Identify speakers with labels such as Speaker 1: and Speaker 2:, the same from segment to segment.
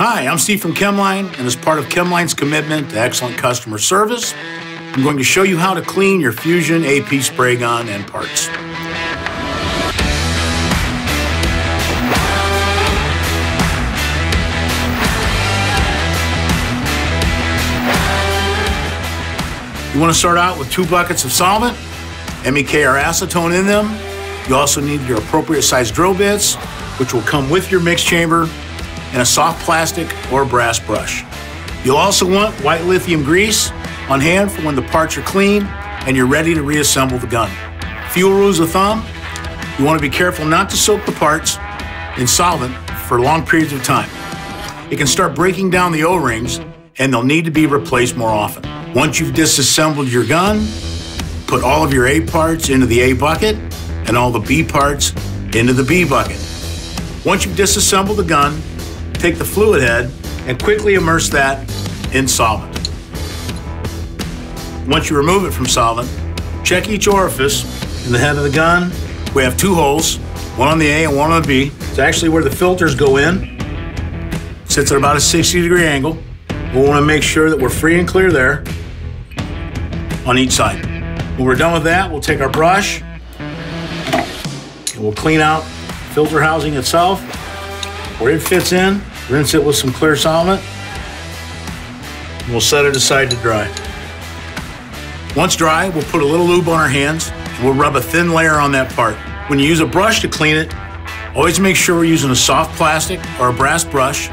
Speaker 1: Hi, I'm Steve from Chemline, and as part of Chemline's commitment to excellent customer service, I'm going to show you how to clean your Fusion AP spray gun and parts. You want to start out with two buckets of solvent, MEK or acetone in them. You also need your appropriate size drill bits, which will come with your mix chamber, and a soft plastic or brass brush. You'll also want white lithium grease on hand for when the parts are clean and you're ready to reassemble the gun. Few rules of thumb, you want to be careful not to soak the parts in solvent for long periods of time. It can start breaking down the O-rings and they'll need to be replaced more often. Once you've disassembled your gun, put all of your A parts into the A bucket and all the B parts into the B bucket. Once you've disassembled the gun, take the fluid head and quickly immerse that in solvent. Once you remove it from solvent, check each orifice in the head of the gun. We have two holes, one on the A and one on the B. It's actually where the filters go in. sits at about a 60 degree angle. We want to make sure that we're free and clear there on each side. When we're done with that, we'll take our brush and we'll clean out filter housing itself where it fits in, rinse it with some clear solvent, and we'll set it aside to dry. Once dry, we'll put a little lube on our hands and we'll rub a thin layer on that part. When you use a brush to clean it, always make sure we're using a soft plastic or a brass brush.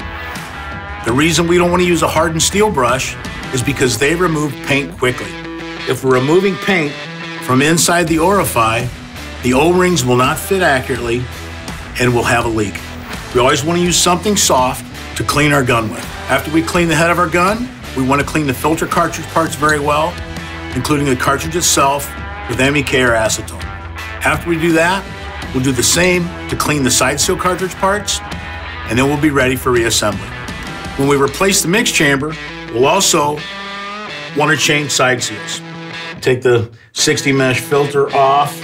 Speaker 1: The reason we don't want to use a hardened steel brush is because they remove paint quickly. If we're removing paint from inside the orify, the O-rings will not fit accurately and we'll have a leak. We always want to use something soft to clean our gun with. After we clean the head of our gun, we want to clean the filter cartridge parts very well, including the cartridge itself with MEK or acetone. After we do that, we'll do the same to clean the side seal cartridge parts, and then we'll be ready for reassembly. When we replace the mix chamber, we'll also want to change side seals. Take the 60 mesh filter off,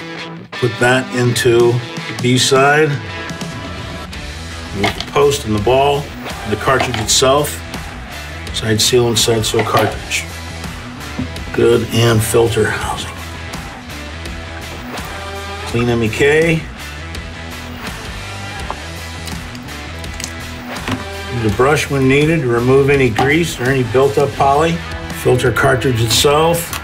Speaker 1: put that into the B side, move the post and the ball, and the cartridge itself, side seal and side seal cartridge. Good and filter housing. Clean MEK. Use a brush when needed to remove any grease or any built up poly. Filter cartridge itself.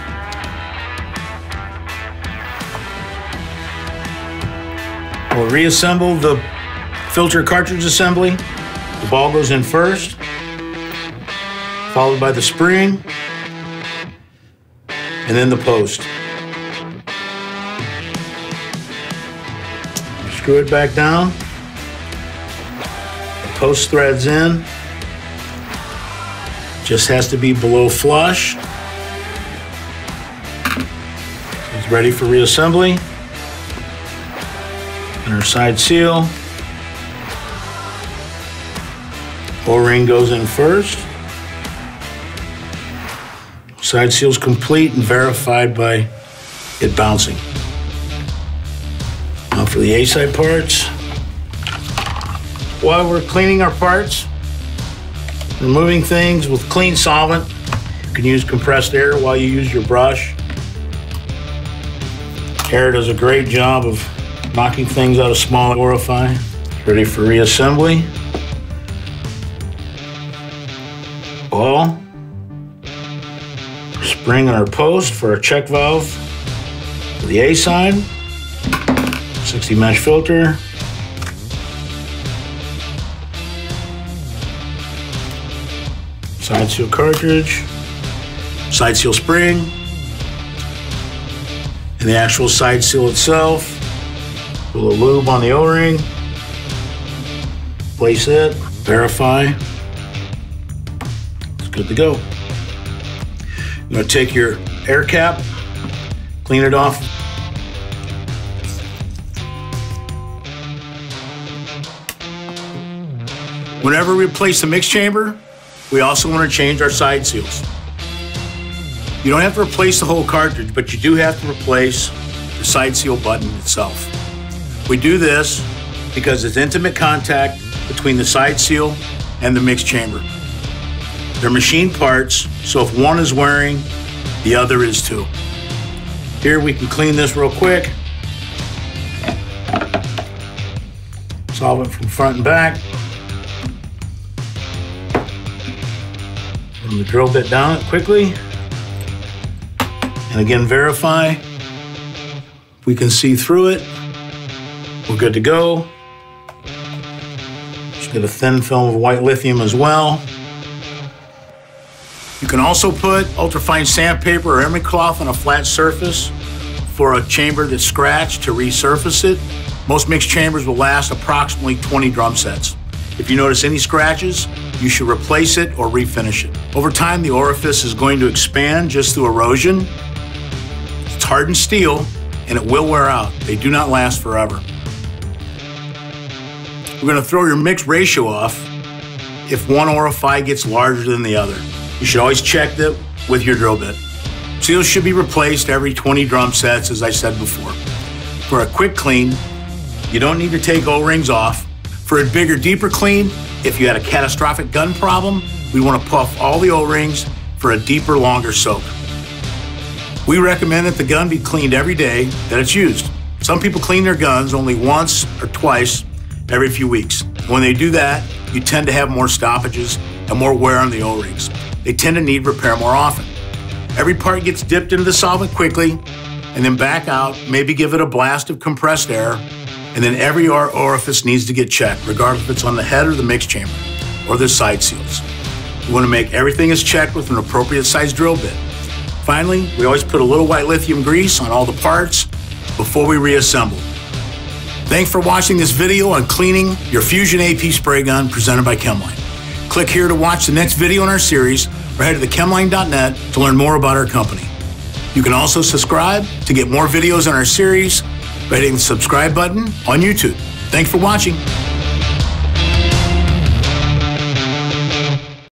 Speaker 1: We'll reassemble the filter cartridge assembly. The ball goes in first, followed by the spring, and then the post. Screw it back down. The post threads in. Just has to be below flush. It's ready for reassembly our side seal. O-ring goes in first. Side seal's complete and verified by it bouncing. Now for the A-side parts. While we're cleaning our parts, removing things with clean solvent, you can use compressed air while you use your brush. Air does a great job of knocking things out of small orify. Ready for reassembly. Ball. Spring our post for our check valve. The A side. 60 mesh filter. Side seal cartridge. Side seal spring. And the actual side seal itself. A lube on the O-ring. Place it, verify. Good to go. You're gonna take your air cap, clean it off. Whenever we replace the mix chamber, we also want to change our side seals. You don't have to replace the whole cartridge, but you do have to replace the side seal button itself. We do this because it's intimate contact between the side seal and the mix chamber. They're machine parts, so if one is wearing, the other is too. Here we can clean this real quick. Solvent from front and back. Run the drill bit down it quickly. And again, verify. We can see through it. We're good to go. Just get a thin film of white lithium as well. You can also put ultrafine sandpaper or emery cloth on a flat surface for a chamber that's scratched to resurface it. Most mixed chambers will last approximately 20 drum sets. If you notice any scratches, you should replace it or refinish it. Over time, the orifice is going to expand just through erosion. It's hardened steel and it will wear out. They do not last forever. We're going to throw your mix ratio off if one orify gets larger than the other. You should always check that with your drill bit. Seals should be replaced every 20 drum sets, as I said before. For a quick clean, you don't need to take O-rings off. For a bigger, deeper clean, if you had a catastrophic gun problem, we want to puff all the O-rings for a deeper, longer soak. We recommend that the gun be cleaned every day that it's used. Some people clean their guns only once or twice every few weeks. When they do that, you tend to have more stoppages and more wear on the O-rings. They tend to need repair more often. Every part gets dipped into the solvent quickly and then back out, maybe give it a blast of compressed air, and then every orifice needs to get checked, regardless if it's on the head or the mix chamber or the side seals. We want to make everything is checked with an appropriate size drill bit. Finally, we always put a little white lithium grease on all the parts before we reassemble. Thanks for watching this video on cleaning your Fusion AP spray gun presented by Chemline. Click here to watch the next video in our series or head to thechemline.net to learn more about our company. You can also subscribe to get more videos in our series by hitting the subscribe button on YouTube. Thanks for watching.